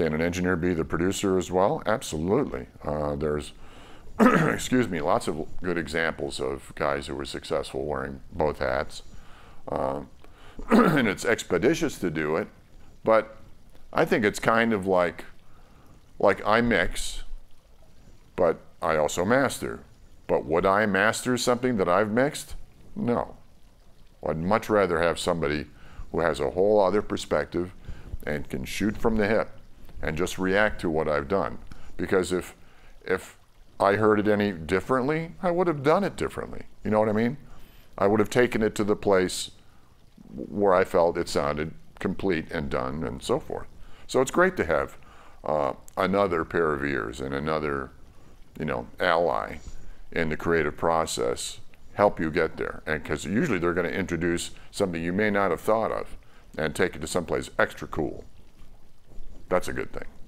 can an engineer be the producer as well? Absolutely. Uh, there's, excuse me, lots of good examples of guys who were successful wearing both hats. Uh, and it's expeditious to do it, but I think it's kind of like, like I mix, but I also master. But would I master something that I've mixed? No. I'd much rather have somebody who has a whole other perspective and can shoot from the hip and just react to what I've done. Because if, if I heard it any differently, I would have done it differently. You know what I mean? I would have taken it to the place where I felt it sounded complete and done and so forth. So it's great to have uh, another pair of ears and another, you know, ally in the creative process help you get there. And because usually they're going to introduce something you may not have thought of and take it to someplace extra cool. That's a good thing.